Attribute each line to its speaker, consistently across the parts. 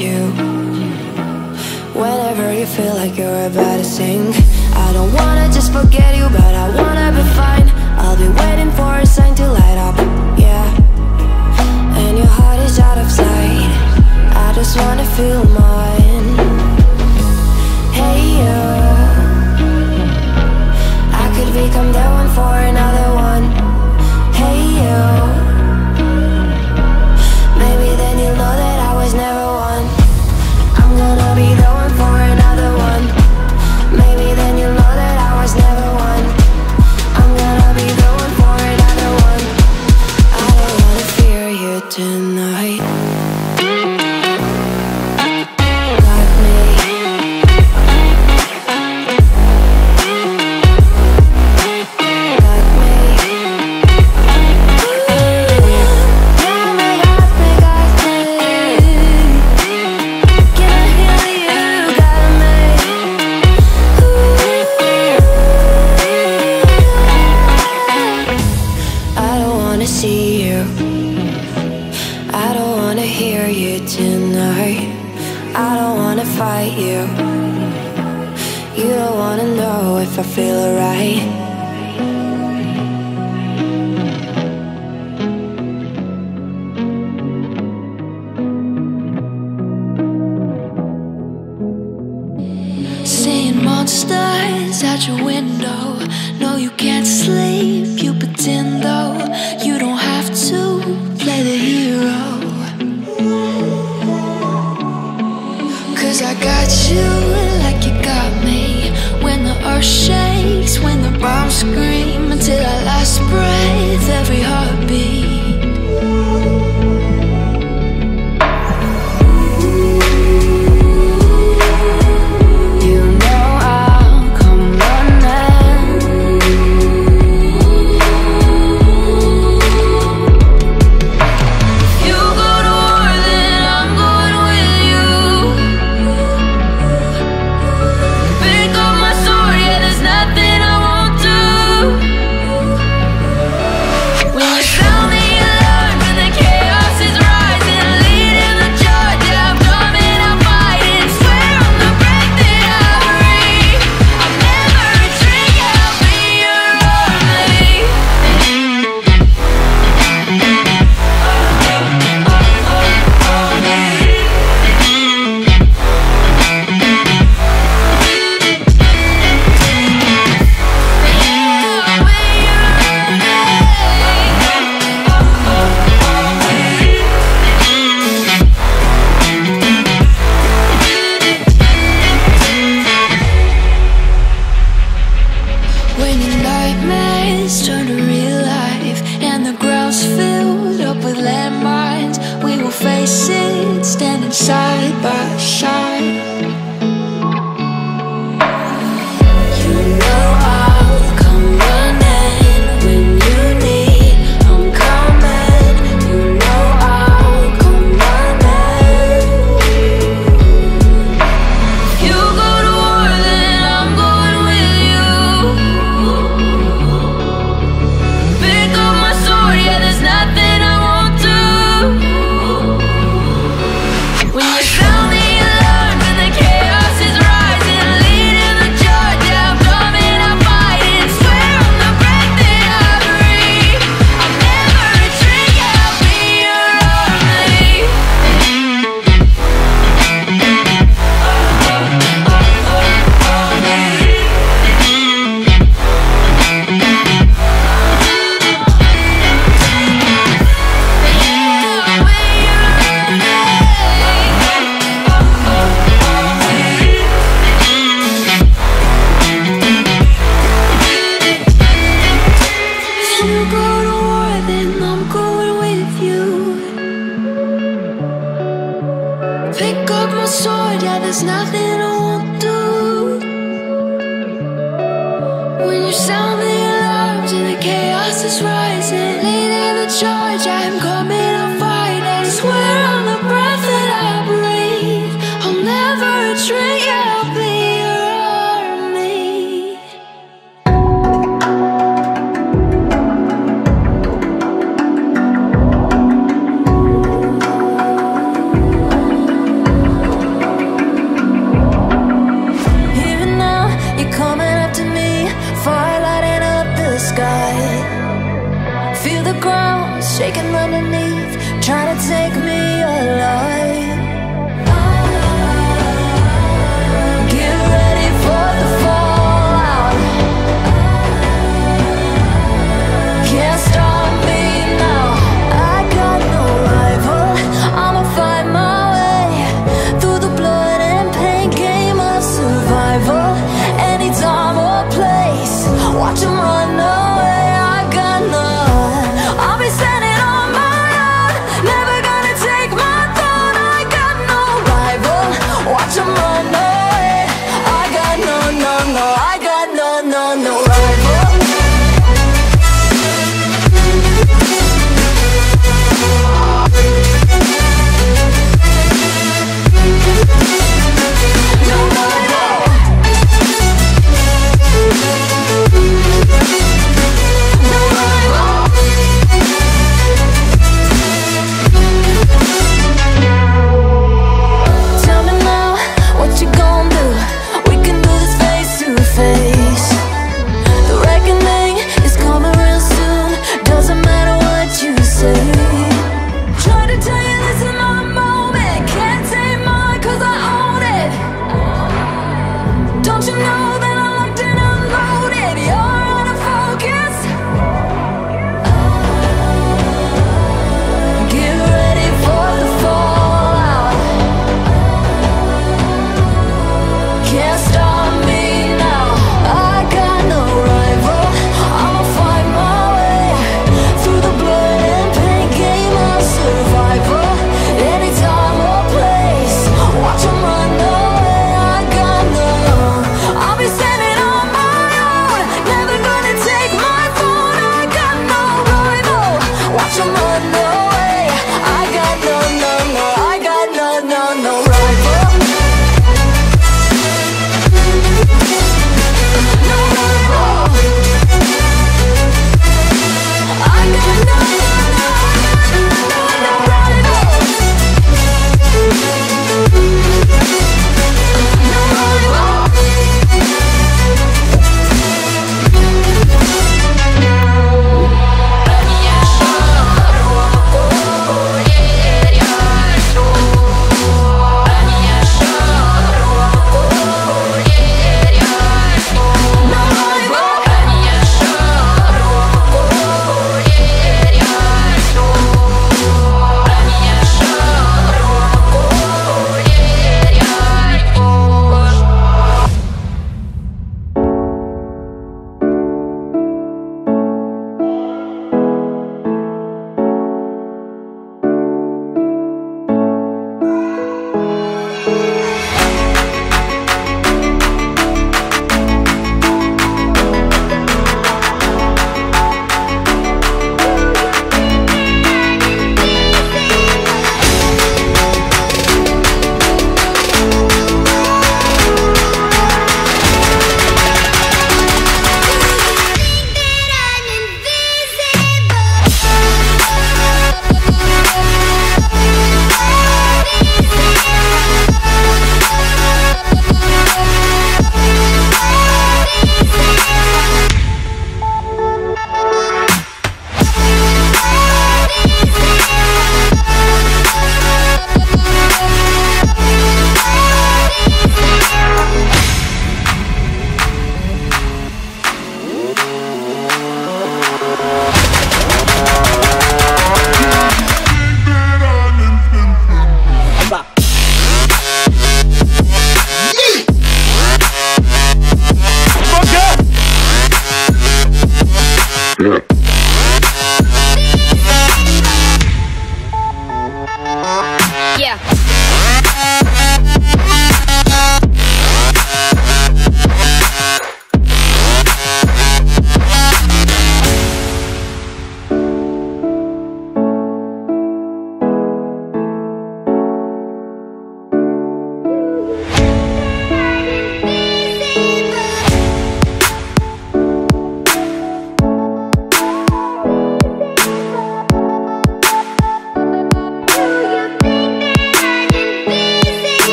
Speaker 1: you. Whenever you feel like you're about to sink. I don't wanna just forget you, but I wanna be fine. I'll be waiting for a sign to light up, yeah. And your heart is out of sight. I just wanna feel
Speaker 2: more sword, yeah, there's nothing I won't do. When you sound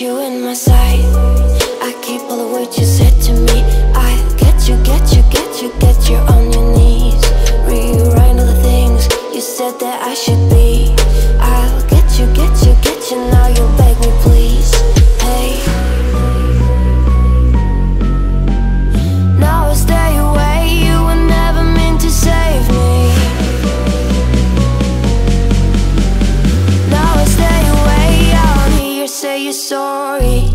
Speaker 1: you in my side. sorry.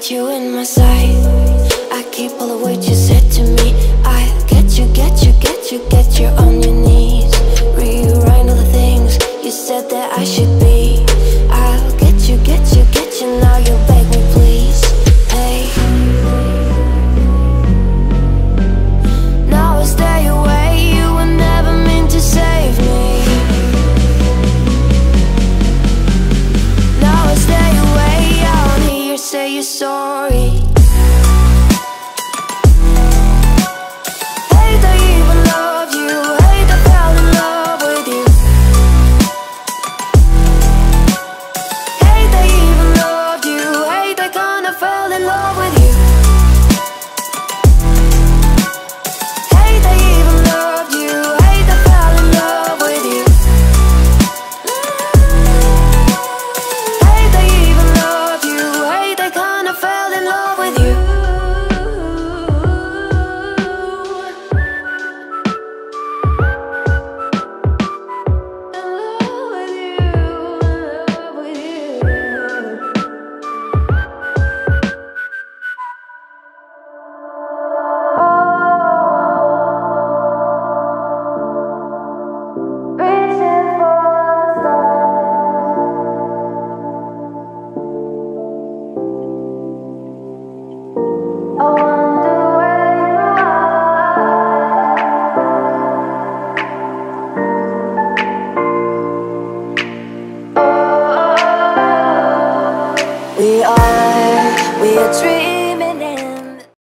Speaker 1: got you in my sight. I keep all the words you said to me. I get you, get you, get you, get you on your knees. Rewrite all the things you said that I should with you.